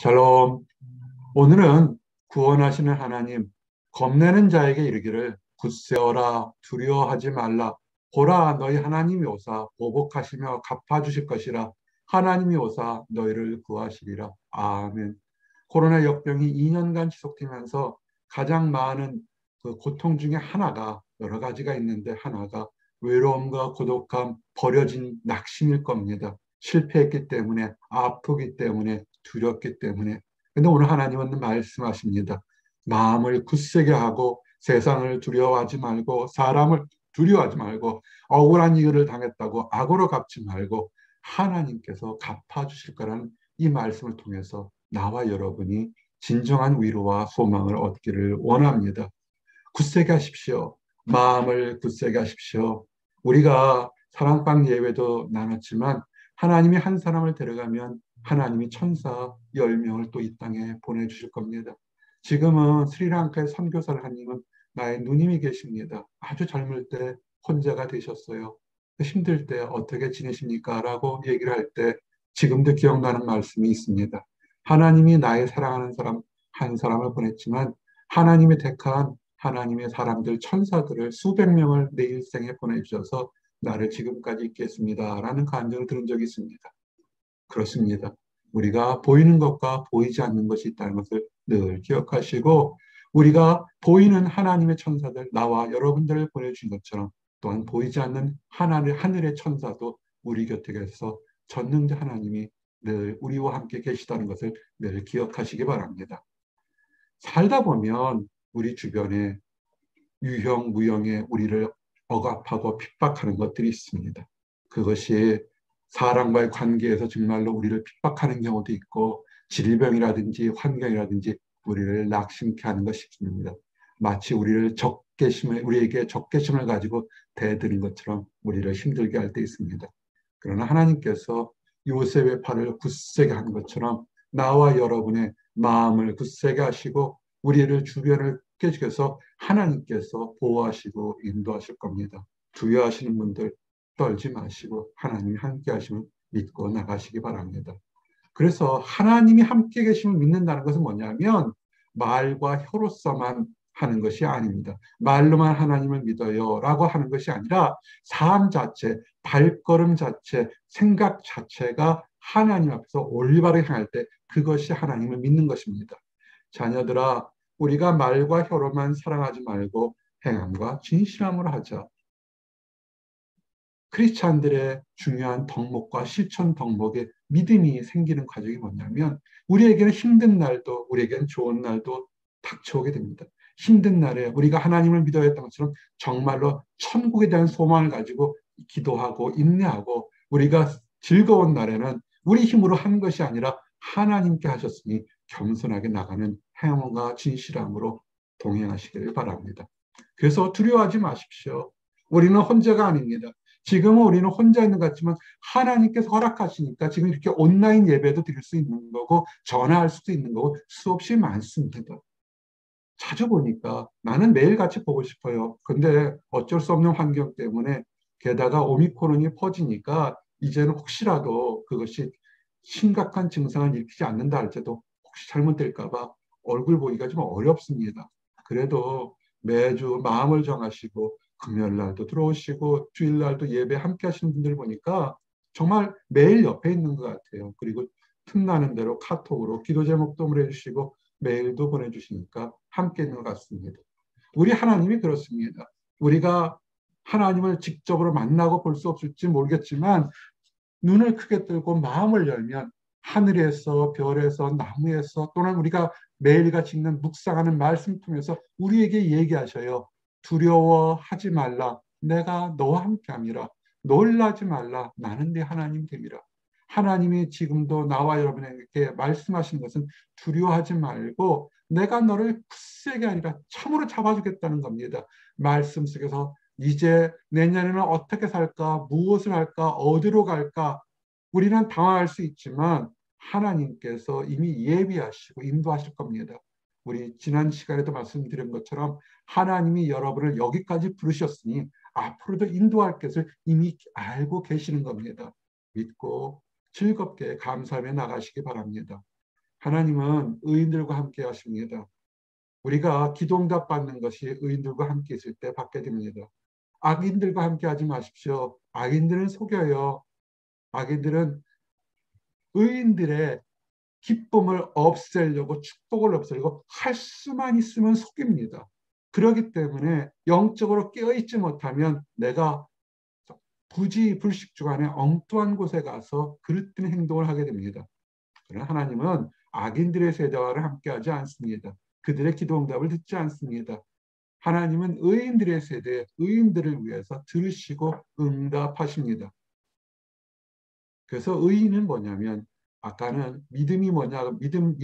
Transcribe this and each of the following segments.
샬롬. 오늘은 구원하시는 하나님, 겁내는 자에게 이르기를 굳세어라 두려워하지 말라. 보라 너희 하나님이 오사 보복하시며 갚아주실 것이라. 하나님이 오사 너희를 구하시리라. 아멘. 코로나 역병이 2년간 지속되면서 가장 많은 그 고통 중에 하나가 여러 가지가 있는데 하나가 외로움과 고독함, 버려진 낙심일 겁니다. 실패했기 때문에, 아프기 때문에, 두렵기 때문에. 근데 오늘 하나님은 말씀하십니다. 마음을 굳세게 하고 세상을 두려워하지 말고 사람을 두려워하지 말고 억울한 일을 당했다고 악으로 갚지 말고 하나님께서 갚아주실 거라는 이 말씀을 통해서 나와 여러분이 진정한 위로와 소망을 얻기를 원합니다. 굳세게 하십시오. 마음을 굳세게 하십시오. 우리가 사랑방 예배도 나눴지만 하나님이 한 사람을 데려가면 하나님이 천사 10명을 또 이 땅에 보내주실 겁니다. 지금은 스리랑카의 선교사를 한 님은 나의 누님이 계십니다. 아주 젊을 때 혼자가 되셨어요. 힘들 때 어떻게 지내십니까? 라고 얘기를 할 때 지금도 기억나는 말씀이 있습니다. 하나님이 나의 사랑하는 사람 한 사람을 보냈지만 하나님이 택한 하나님의 사람들 천사들을 수백 명을 내 일생에 보내주셔서 나를 지금까지 있겠습니다. 라는 간증을 들은 적이 있습니다. 그렇습니다. 우리가 보이는 것과 보이지 않는 것이 있다는 것을 늘 기억하시고 우리가 보이는 하나님의 천사들 나와 여러분들을 보내주신 것처럼 또한 보이지 않는 하나님, 하늘의 천사도 우리 곁에 계서 전능자 하나님이 늘 우리와 함께 계시다는 것을 늘 기억하시기 바랍니다. 살다 보면 우리 주변에 유형, 무형의 우리를 억압하고 핍박하는 것들이 있습니다. 그것이 사람과의 관계에서 정말로 우리를 핍박하는 경우도 있고 질병이라든지 환경이라든지 우리를 낙심케 하는 것이 있습니다. 마치 우리를 적개심을 우리에게 적개심을 가지고 대드는 것처럼 우리를 힘들게 할 때 있습니다. 그러나 하나님께서 요셉의 팔을 굳세게 한 것처럼 나와 여러분의 마음을 굳세게 하시고 우리를 주변을 깨주셔서 하나님께서 보호하시고 인도하실 겁니다. 두려워하시는 분들 떨지 마시고 하나님이 함께 하심을 믿고 나가시기 바랍니다. 그래서 하나님이 함께 계심을 믿는다는 것은 뭐냐면 말과 혀로서만 하는 것이 아닙니다. 말로만 하나님을 믿어요 라고 하는 것이 아니라 삶 자체, 발걸음 자체, 생각 자체가 하나님 앞에서 올바르게 향할 때 그것이 하나님을 믿는 것입니다. 자녀들아, 우리가 말과 혀로만 사랑하지 말고 행함과 진실함으로 하자. 크리스찬들의 중요한 덕목과 실천 덕목에 믿음이 생기는 과정이 뭐냐면 우리에게는 힘든 날도 우리에게는 좋은 날도 닥쳐오게 됩니다. 힘든 날에 우리가 하나님을 믿어야 했던 것처럼 정말로 천국에 대한 소망을 가지고 기도하고 인내하고 우리가 즐거운 날에는 우리 힘으로 한 것이 아니라 하나님께 하셨으니 겸손하게 나가는 행함과 진실함으로 동행하시기를 바랍니다. 그래서 두려워하지 마십시오. 우리는 혼자가 아닙니다. 지금은 우리는 혼자 있는 것 같지만 하나님께서 허락하시니까 지금 이렇게 온라인 예배도 드릴 수 있는 거고 전화할 수도 있는 거고 수없이 많습니다. 자주 보니까 나는 매일 같이 보고 싶어요. 근데 어쩔 수 없는 환경 때문에 게다가 오미크론이 퍼지니까 이제는 혹시라도 그것이 심각한 증상을 일으키지 않는다 할지도 혹시 잘못될까봐 얼굴 보기가 좀 어렵습니다. 그래도 매주 마음을 정하시고 금요일 날도 들어오시고 주일 날도 예배 함께 하시는 분들 보니까 정말 매일 옆에 있는 것 같아요. 그리고 틈나는 대로 카톡으로 기도 제목도 보내주시고 메일도 보내주시니까 함께 있는 것 같습니다. 우리 하나님이 그렇습니다. 우리가 하나님을 직접으로 만나고 볼 수 없을지 모르겠지만 눈을 크게 뜨고 마음을 열면 하늘에서 별에서 나무에서 또는 우리가 매일같이 읽는 묵상하는 말씀 통해서 우리에게 얘기하셔요. 두려워하지 말라. 내가 너와 함께함이라. 놀라지 말라. 나는 네 하나님 됨이라. 하나님이 지금도 나와 여러분에게 말씀하신 것은 두려워하지 말고 내가 너를 굳세게 아니라 참으로 잡아주겠다는 겁니다. 말씀 속에서 이제 내년에는 어떻게 살까, 무엇을 할까, 어디로 갈까, 우리는 당황할 수 있지만 하나님께서 이미 예비하시고 인도하실 겁니다. 우리 지난 시간에도 말씀드린 것처럼 하나님이 여러분을 여기까지 부르셨으니 앞으로도 인도할 것을 이미 알고 계시는 겁니다. 믿고 즐겁게 감사하며 나가시기 바랍니다. 하나님은 의인들과 함께 하십니다. 우리가 기도응답 받는 것이 의인들과 함께 있을 때 받게 됩니다. 악인들과 함께 하지 마십시오. 악인들은 속여요. 악인들은 의인들의 기쁨을 없애려고 축복을 없애려고 할 수만 있으면 속입니다. 그렇기 때문에 영적으로 깨어있지 못하면 내가 부지 불식 주간에 엉뚱한 곳에 가서 그릇된 행동을 하게 됩니다. 그러나 하나님은 악인들의 세대와를 함께하지 않습니다. 그들의 기도 응답을 듣지 않습니다. 하나님은 의인들의 세대, 의인들을 위해서 들으시고 응답하십니다. 그래서 의인은 뭐냐면 아까는 믿음이 뭐냐 믿음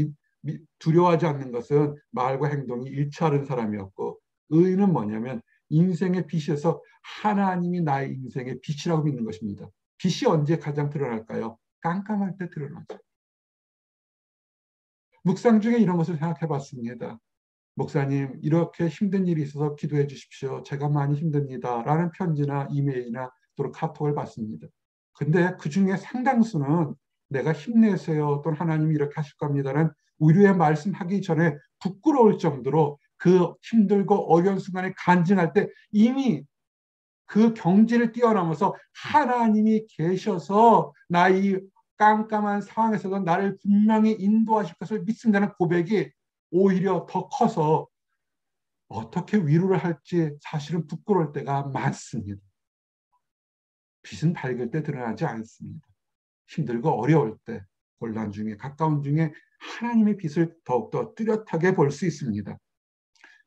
두려워하지 않는 것은 말과 행동이 일치하는 사람이었고 의인은 뭐냐면 인생의 빛에서 하나님이 나의 인생의 빛이라고 믿는 것입니다. 빛이 언제 가장 드러날까요? 깜깜할 때 드러나죠. 묵상 중에 이런 것을 생각해 봤습니다. 목사님, 이렇게 힘든 일이 있어서 기도해 주십시오. 제가 많이 힘듭니다. 라는 편지나 이메일이나 또는 카톡을 받습니다. 근데 그 중에 상당수는 내가 힘내세요. 또는 하나님이 이렇게 하실 겁니다는 위로의 말씀하기 전에 부끄러울 정도로 그 힘들고 어려운 순간에 간증할 때 이미 그 경지를 뛰어넘어서 하나님이 계셔서 나의 깜깜한 상황에서도 나를 분명히 인도하실 것을 믿습니다는 고백이 오히려 더 커서 어떻게 위로를 할지 사실은 부끄러울 때가 많습니다. 빛은 밝을 때 드러나지 않습니다. 힘들고 어려울 때, 곤란 중에 가까운 중에 하나님의 빛을 더욱더 뚜렷하게 볼 수 있습니다.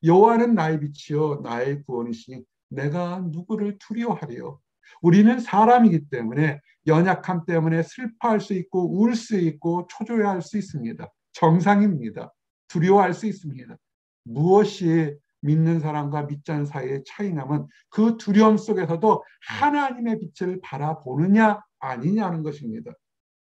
여호와는 나의 빛이요 나의 구원이시니 내가 누구를 두려워하리요. 우리는 사람이기 때문에 연약함 때문에 슬퍼할 수 있고 울 수 있고 초조해할 수 있습니다. 정상입니다. 두려워할 수 있습니다. 무엇이 믿는 사람과 믿지 않는 사이의 차이남은 그 두려움 속에서도 하나님의 빛을 바라보느냐 아니냐는 것입니다.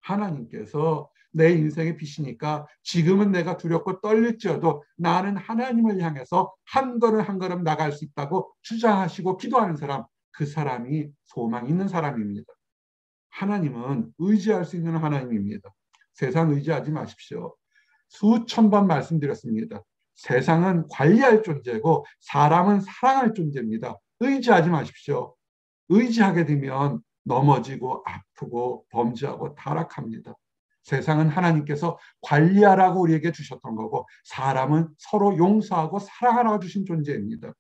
하나님께서 내 인생의 빛이니까 지금은 내가 두렵고 떨릴지어도 나는 하나님을 향해서 한 걸음 한 걸음 나갈 수 있다고 주장하시고 기도하는 사람, 그 사람이 소망 있는 사람입니다. 하나님은 의지할 수 있는 하나님입니다. 세상 의지하지 마십시오. 수천 번 말씀드렸습니다. 세상은 관리할 존재고 사람은 사랑할 존재입니다. 의지하지 마십시오. 의지하게 되면 넘어지고 아프고 범죄하고 타락합니다. 세상은 하나님께서 관리하라고 우리에게 주셨던 거고 사람은 서로 용서하고 사랑하라고 주신 존재입니다.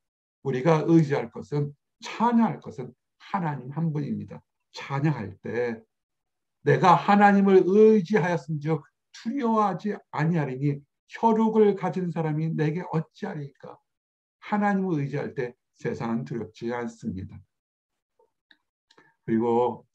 우리가 의지할 것은 찬양할 것은 하나님 한 분입니다. 찬양할 때 내가 하나님을 의지하였음즉 두려워하지 아니하리니 혈육을 가진 사람이 내게 어찌하리까 하나님을 의지할 때 세상은 두렵지 않습니다. 그리고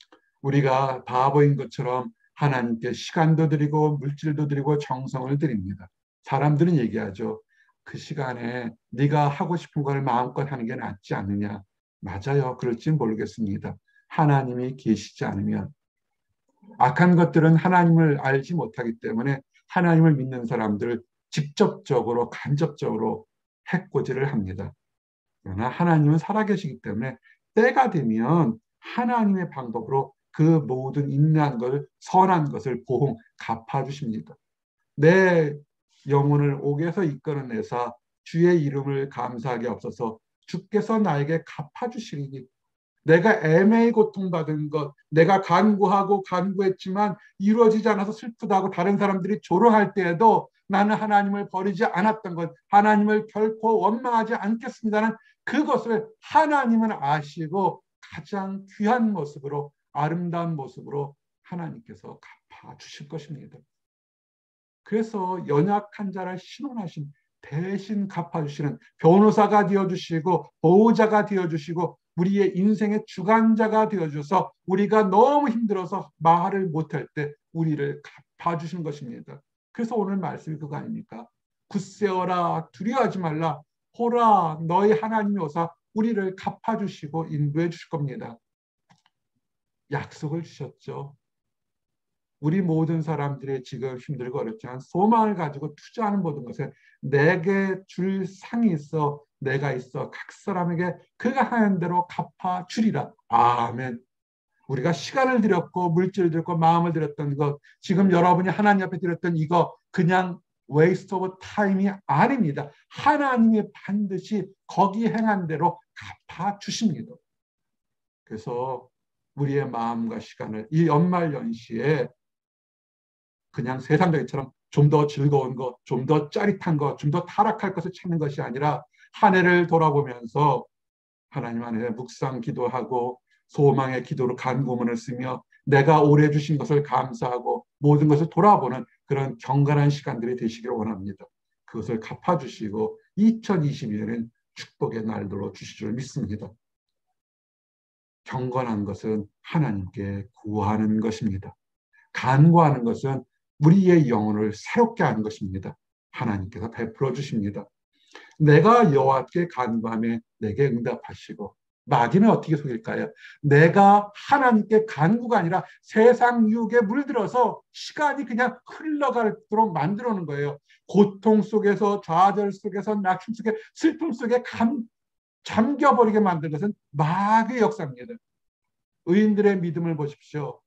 우리가 바보인 것처럼 하나님께 시간도 드리고 물질도 드리고 정성을 드립니다. 사람들은 얘기하죠. 그 시간에 네가 하고 싶은 걸 마음껏 하는 게 낫지 않느냐. 맞아요. 그럴지 모르겠습니다. 하나님이 계시지 않으면 악한 것들은 하나님을 알지 못하기 때문에 하나님을 믿는 사람들을 직접적으로 간접적으로 해코지를 합니다. 그러나 하나님은 살아계시기 때문에 때가 되면 하나님의 방법으로 그 모든 인내한 것을 선한 것을 보홍 갚아주십니다. 내 영혼을 옥에서 이끌어내사 주의 이름을 감사하게 없어서 주께서 나에게 갚아주시리니 내가 애매히 고통받은 것, 내가 간구하고 간구했지만 이루어지지 않아서 슬프다고 다른 사람들이 조롱할 때에도 나는 하나님을 버리지 않았던 것, 하나님을 결코 원망하지 않겠습니다는 그것을 하나님은 아시고 가장 귀한 모습으로 아름다운 모습으로 하나님께서 갚아 주실 것입니다. 그래서 연약한 자를 신원하신 대신 갚아주시는 변호사가 되어주시고 보호자가 되어주시고 우리의 인생의 주관자가 되어줘서 우리가 너무 힘들어서 말을 못할 때 우리를 갚아주신 것입니다. 그래서 오늘 말씀이 그거 아닙니까? 굳세어라 두려워하지 말라 호라 너희 하나님이 오사 우리를 갚아주시고 인도해 주실 겁니다. 약속을 주셨죠. 우리 모든 사람들의 지금 힘들고 어렵지만 소망을 가지고 투자하는 모든 것에 내게 줄 상이 있어 내게 있어 각 사람에게 그가 하는 대로 갚아 주리라. 아멘. 우리가 시간을 들였고 물질을 들였고 마음을 들였던 것 지금 여러분이 하나님 앞에 드렸던 이거 그냥 waste of time이 아닙니다. 하나님이 반드시 거기 행한 대로 갚아 주십니다. 그래서 우리의 마음과 시간을 이 연말 연시에 그냥 세상적이처럼 좀 더 즐거운 것, 좀 더 짜릿한 것, 좀 더 타락할 것을 찾는 것이 아니라 한 해를 돌아보면서 하나님 안에 묵상 기도하고 소망의 기도로 간구문을 쓰며 내가 오래 주신 것을 감사하고 모든 것을 돌아보는 그런 경건한 시간들이 되시기를 원합니다. 그것을 갚아주시고 2022년엔 축복의 날들로 주실 줄 믿습니다. 경건한 것은 하나님께 구하는 것입니다. 간구하는 것은 우리의 영혼을 새롭게 하는 것입니다. 하나님께서 베풀어 주십니다. 내가 여호와께 간구하며 내게 응답하시고 마귀는 어떻게 속일까요? 내가 하나님께 간구가 아니라 세상 유혹에 물들어서 시간이 그냥 흘러갈도록 만들어 놓은 거예요. 고통 속에서 좌절 속에서 낙심 속에 슬픔 속에 감, 잠겨버리게 만든 것은 마귀의 역사입니다. 의인들의 믿음을 보십시오.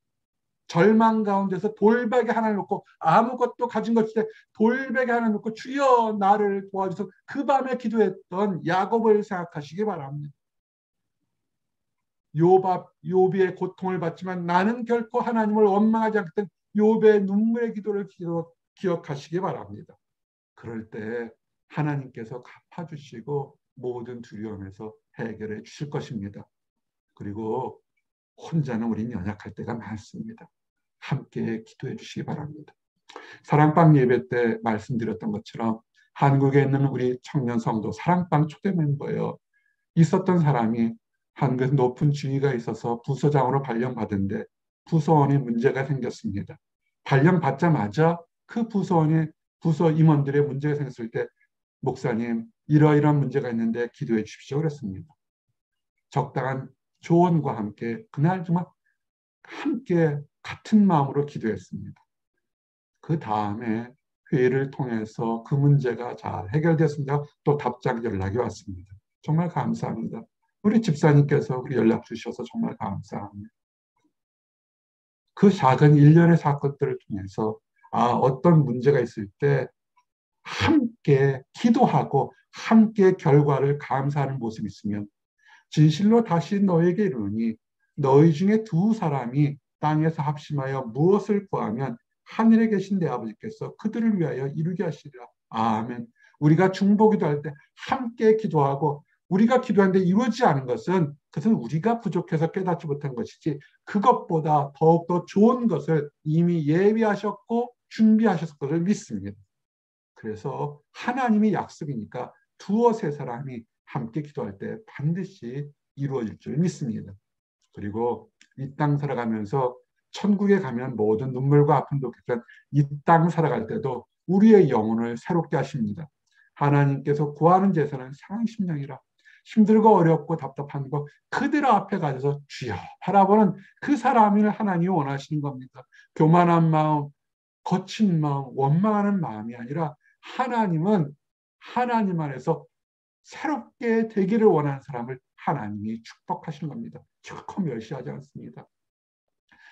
절망 가운데서 돌베개 하나 놓고 아무것도 가진 것 없이 돌베개 하나 놓고 주여 나를 도와주소 그 밤에 기도했던 야곱을 생각하시기 바랍니다. 요밥 요비의 고통을 받지만 나는 결코 하나님을 원망하지 않겠던 요배의 눈물의 기도를 기억, 기억하시기 바랍니다. 그럴 때 하나님께서 갚아주시고 모든 두려움에서 해결해 주실 것입니다. 그리고 혼자는 우리는 연약할 때가 많습니다. 함께 기도해 주시기 바랍니다. 사랑방 예배 때 말씀드렸던 것처럼 한국에 있는 우리 청년 성도 사랑방 초대 멤버예요. 있었던 사람이 한국에서 높은 지위가 있어서 부서장으로 발령받은데 부서원이 문제가 생겼습니다. 발령받자마자 그 부서원이 부서 임원들의 문제가 생겼을 때 목사님 이러이러한 문제가 있는데 기도해 주십시오 그랬습니다. 적당한 조언과 함께 그날 정말 함께 같은 마음으로 기도했습니다. 그 다음에 회의를 통해서 그 문제가 잘 해결됐습니다. 또 답장 연락이 왔습니다. 정말 감사합니다. 우리 집사님께서 우리 연락 주셔서 정말 감사합니다. 그 작은 일련의 사건들을 통해서 아 어떤 문제가 있을 때 함께 기도하고 함께 결과를 감사하는 모습이 있으면 진실로 다시 너에게 이르니 너희 중에 두 사람이 땅에서 합심하여 무엇을 구하면 하늘에 계신 내 아버지께서 그들을 위하여 이루게 하시리라. 아멘. 우리가 중보기도 할 때 함께 기도하고 우리가 기도하는데 이루어지지 않은 것은 그것은 우리가 부족해서 깨닫지 못한 것이지 그것보다 더욱더 좋은 것을 이미 예비하셨고 준비하셨을 것을 믿습니다. 그래서 하나님이 약속이니까 두어 세 사람이 함께 기도할 때 반드시 이루어질 줄 믿습니다. 그리고 이 땅 살아가면서 천국에 가면 모든 눈물과 아픔도 없겠지만 이땅 살아갈 때도 우리의 영혼을 새롭게 하십니다. 하나님께서 구하는 제사는 상심령이라 힘들고 어렵고 답답한 거 그들 앞에 가서 주여 바라보는 그 사람을 하나님이 원하시는 겁니다. 교만한 마음, 거친 마음, 원망하는 마음이 아니라 하나님은 하나님 안에서 새롭게 되기를 원하는 사람을 하나님이 축복하시는 겁니다. 결코 멸시하지 않습니다.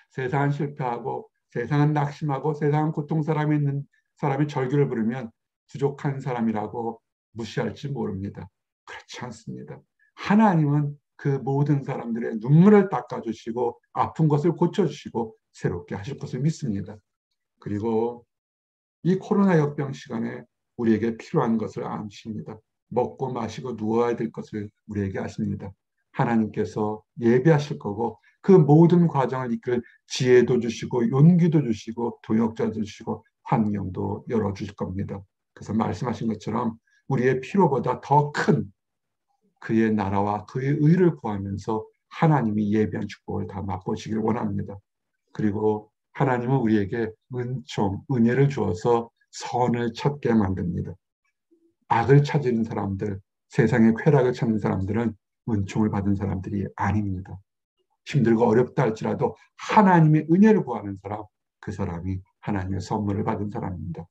세상은 실패하고 세상은 낙심하고 세상은 고통 사람이 있는 사람이 절규를 부르면 부족한 사람이라고 무시할지 모릅니다. 그렇지 않습니다. 하나님은 그 모든 사람들의 눈물을 닦아주시고 아픈 것을 고쳐주시고 새롭게 하실 것을 믿습니다. 그리고 이 코로나 역병 시간에 우리에게 필요한 것을 아십니다. 먹고 마시고 누워야 될 것을 우리에게 아십니다. 하나님께서 예배하실 거고 그 모든 과정을 이끌 지혜도 주시고 용기도 주시고 동역자도 주시고 환경도 열어주실 겁니다. 그래서 말씀하신 것처럼 우리의 필요보다 더 큰 그의 나라와 그의 의를 구하면서 하나님이 예비한 축복을 다 맛보시길 원합니다. 그리고 하나님은 우리에게 은총, 은혜를 주어서 선을 찾게 만듭니다. 악을 찾는 사람들, 세상의 쾌락을 찾는 사람들은 은총을 받은 사람들이 아닙니다. 힘들고 어렵다 할지라도 하나님의 은혜를 구하는 사람, 그 사람이 하나님의 선물을 받은 사람입니다.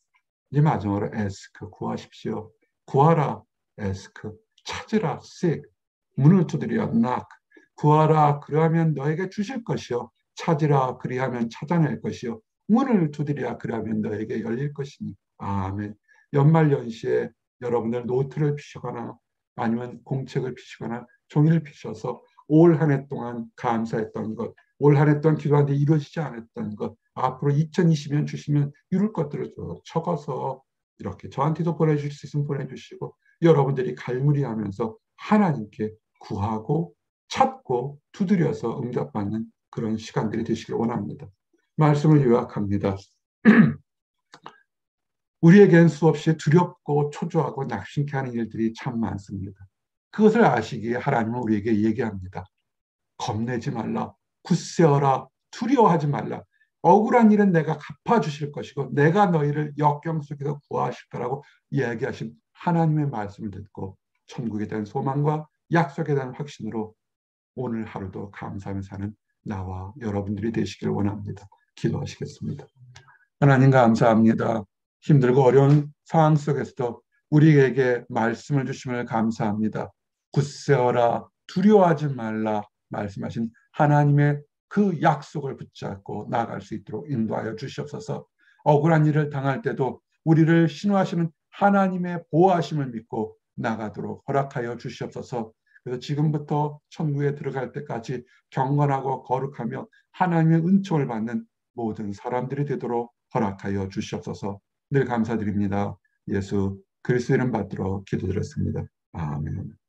이제 마지막으로 에스크 구하십시오. 구하라 에스크 찾으라 seek 문을 두드려 knock 구하라 그러하면 너에게 주실 것이요 찾으라 그리하면 찾아낼 것이요 문을 두드리라 그러하면 너에게 열릴 것이니 아멘. 연말 연시에 여러분들 노트를 피시거나 아니면 공책을 피시거나 종이를 피셔서 올 한 해 동안 감사했던 것, 올 한 해 동안 기도하는데 이루어지지 않았던 것, 앞으로 2020년 주시면 이룰 것들을 적어서 이렇게 저한테도 보내주실 수 있으면 보내주시고 여러분들이 갈무리하면서 하나님께 구하고 찾고 두드려서 응답받는 그런 시간들이 되시길 원합니다. 말씀을 요약합니다. 우리에겐 수없이 두렵고 초조하고 낙심케 하는 일들이 참 많습니다. 그것을 아시기에 하나님은 우리에게 얘기합니다. 겁내지 말라, 굳세어라, 두려워하지 말라. 억울한 일은 내가 갚아주실 것이고 내가 너희를 역경 속에서 구하실 거라고 이야기하신 하나님의 말씀을 듣고 천국에 대한 소망과 약속에 대한 확신으로 오늘 하루도 감사하며 사는 나와 여러분들이 되시길 원합니다. 기도하시겠습니다. 하나님 감사합니다. 힘들고 어려운 상황 속에서도 우리에게 말씀을 주심을 감사합니다. 굳세어라 두려워하지 말라 말씀하신 하나님의 그 약속을 붙잡고 나아갈 수 있도록 인도하여 주시옵소서. 억울한 일을 당할 때도 우리를 신호하시는 하나님의 보호하심을 믿고 나가도록 허락하여 주시옵소서. 그래서 지금부터 천국에 들어갈 때까지 경건하고 거룩하며 하나님의 은총을 받는 모든 사람들이 되도록 허락하여 주시옵소서. 늘 감사드립니다. 예수 그리스도 이름 받들어 기도드렸습니다. 아멘.